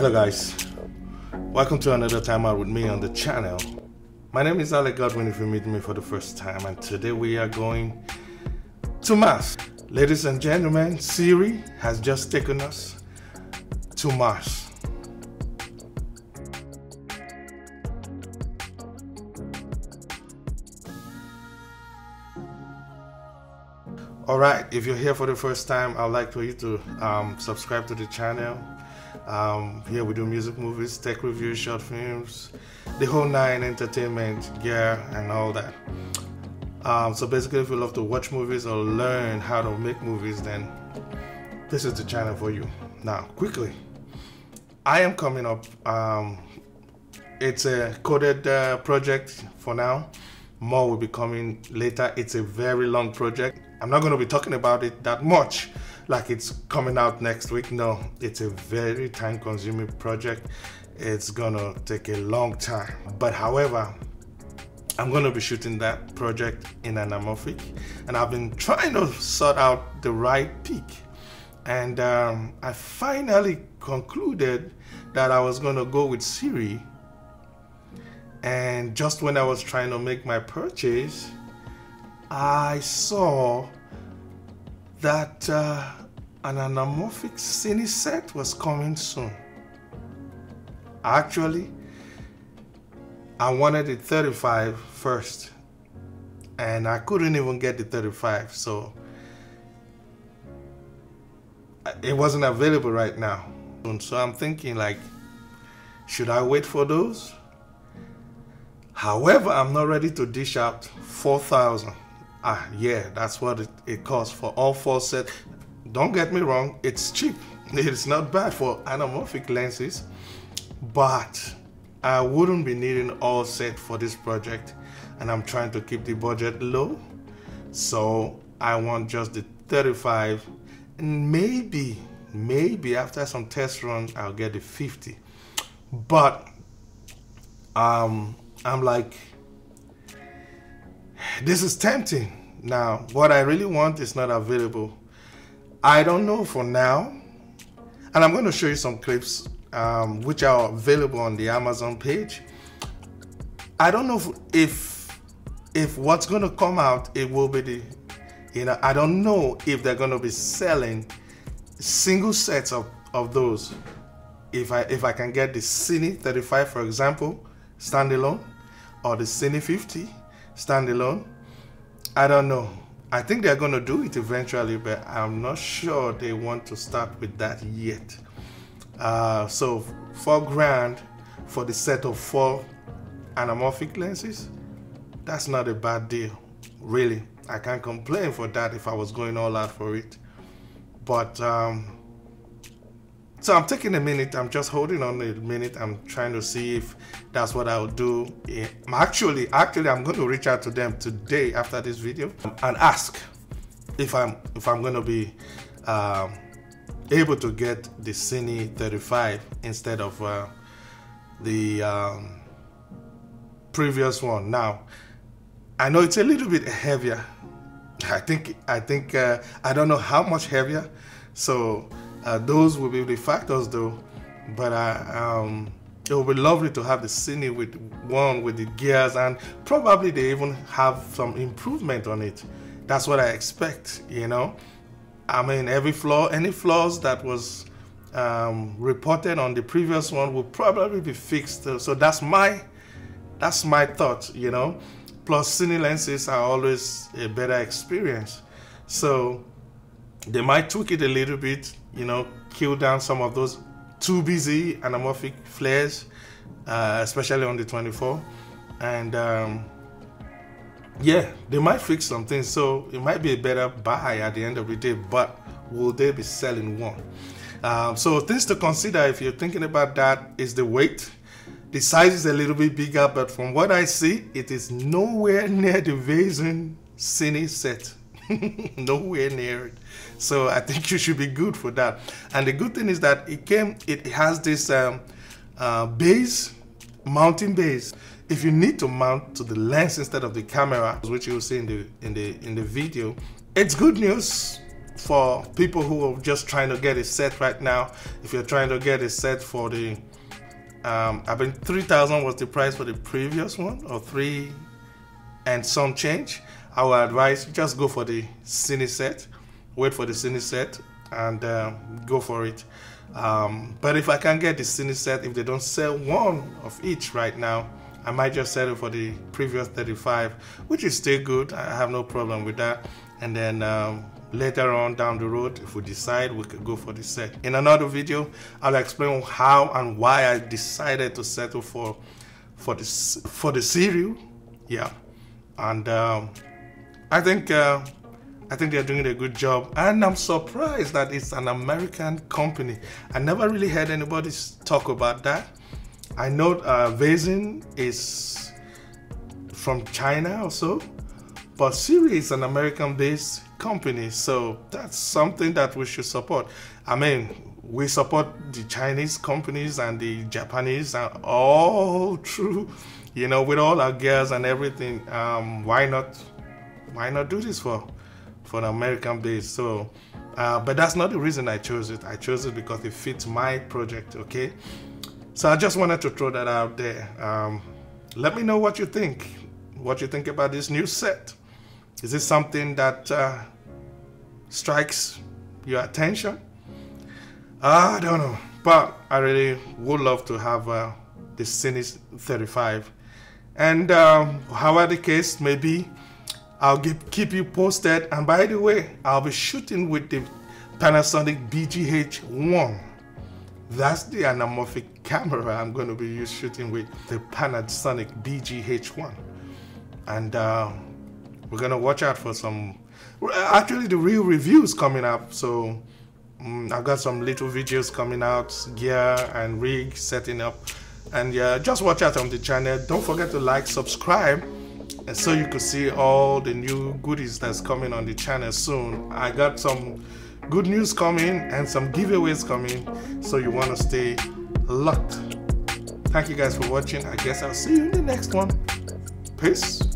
Hello guys, welcome to another time out with me on the channel. My name is Alec Godwin if you meet me for the first time and today we are going to Mars. Ladies and gentlemen, Sirui has just taken us to Mars. Alright, if you're here for the first time, I'd like for you to um, subscribe to the channel. Um, here we do music, movies, tech reviews, short films, the whole nine, entertainment, gear, and all that. Um, so basically, if you love to watch movies or learn how to make movies, then this is the channel for you. Now, quickly, I am coming up. Um, it's a coded uh, project for now. More will be coming later. It's a very long project. I'm not going to be talking about it that much like it's coming out next week. No, it's a very time consuming project. It's to take a long time. But however, I'm to be shooting that project in anamorphic and I've been trying to sort out the right peak. And um, I finally concluded that I was to go with Sirui. And just when I was trying to make my purchase, I saw that uh, an anamorphic cine set was coming soon. Actually, I wanted the 35 first, and I couldn't even get the 35, so it wasn't available right now. And so I'm thinking like, should I wait for those? However, I'm not ready to dish out 4,000 ah yeah that's what it, it costs for all four sets don't get me wrong it's cheap it's not bad for anamorphic lenses but I wouldn't be needing all set for this project and I'm trying to keep the budget low so I want just the 35 and maybe maybe after some test runs I'll get the 50 but um I'm like this is tempting. Now, what I really want is not available. I don't know for now. And I'm going to show you some clips um, which are available on the Amazon page. I don't know if, if, what's going to come out, it will be the, you know, I don't know if they're going to be selling single sets of, of those. If I, if I can get the Cine 35, for example, standalone, or the Cine 50, standalone. I don't know. I think they're going to do it eventually, but I'm not sure they want to start with that yet. Uh, so four grand for the set of four anamorphic lenses, that's not a bad deal, really. I can't complain for that if I was going all out for it. But um, so I'm taking a minute. I'm just holding on a minute. I'm trying to see if that's what I'll do. I'm actually, actually, I'm going to reach out to them today after this video and ask if I'm if I'm going to be um, able to get the Cine 35 instead of uh, the um, previous one. Now, I know it's a little bit heavier. I think I think uh, I don't know how much heavier. So uh, those will be the factors though, but I, um, it would be lovely to have the Cine with one with the gears and probably they even have some improvement on it. That's what I expect, you know. I mean, every flaw, any flaws that was um, reported on the previous one will probably be fixed. So that's my, that's my thought, you know. Plus, Cine lenses are always a better experience. So they might tweak it a little bit, you know, kill down some of those too busy anamorphic flares, uh, especially on the 24. And um, yeah, they might fix some things. So it might be a better buy at the end of the day, but will they be selling one? Um, so things to consider if you're thinking about that is the weight. The size is a little bit bigger, but from what I see, it is nowhere near the Vazen Cine set. nowhere near it. So I think you should be good for that. And the good thing is that it came, it has this um, uh, base, mounting base. If you need to mount to the lens instead of the camera, which you'll see in the in the in the video, it's good news for people who are just trying to get a set right now. If you're trying to get a set for the, um, I mean, 3000 was the price for the previous one, or three and some change. I would advise just go for the Cine set, wait for the Cine set, and uh, go for it. Um, but if I can get the Cine set, if they don't sell one of each right now, I might just settle for the previous 35, which is still good. I have no problem with that. And then um, later on down the road, if we decide, we could go for the set. In another video, I'll explain how and why I decided to settle for for the for the Sirui. Yeah, and um, I think uh, I think they're doing a good job, and I'm surprised that it's an American company. I never really heard anybody talk about that. I know uh, is from China also, but Sirui is an American-based company, so that's something that we should support. I mean, we support the Chinese companies and the Japanese and all true, you know, with all our gears and everything. Um, why not? Why not do this for for an American base? So, uh, but that's not the reason I chose it. I chose it because it fits my project. Okay. So I just wanted to throw that out there. Um, let me know what you think. What you think about this new set. Is this something that uh, strikes your attention? I don't know. But I really would love to have uh, the Cine 35. And um, however the case may be, I'll keep, keep you posted. And by the way, I'll be shooting with the Panasonic BGH1. That's the anamorphic camera I'm going to be shooting with the Panasonic BGH1. And uh, we're going to watch out for some, actually the real reviews coming up. So um, I've got some little videos coming out, gear and rig setting up. And yeah, just watch out on the channel. Don't forget to like, subscribe, so you can see all the new goodies that's coming on the channel soon. I got some good news coming and some giveaways coming. So you want to stay locked. Thank you guys for watching. I guess i'll see you in the next one. Peace